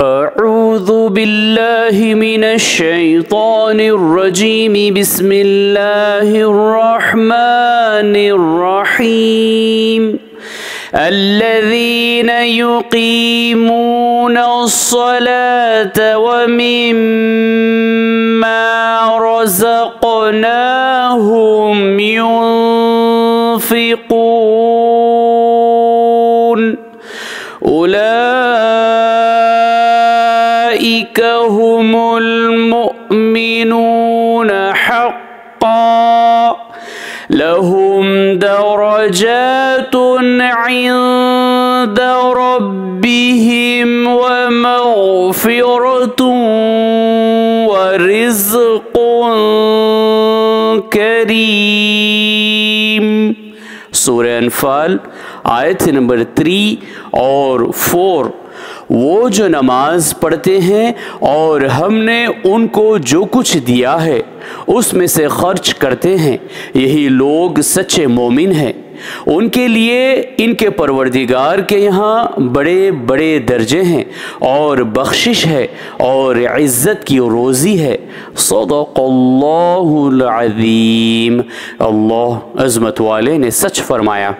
أعوذ بالله من الشيطان الرجيم. بسم الله الرحمن الرحيم. الذين يقيمون الصلاة ومما رزقناهم ينفقون أولئك أولئك هم المؤمنون حقا. لهم درجات عند ربهم ومغفرة ورزق كريم. سورة أنفال آیت نمبر 3 اور 4 وہ جو نماز پڑھتے ہیں اور ہم نے ان کو جو کچھ دیا ہے، اس میں سے خرچ کرتے ہیں۔ یہی لوگ سچے مومن ہیں۔ ان کے لیے، ان کے پروردگار کے یہاں بڑے بڑے درجے ہیں اور بخشش ہے اور عزت کی روزی ہے۔ صدق اللہ العظیم۔ اللہ عظمت والے نے سچ فرمایا۔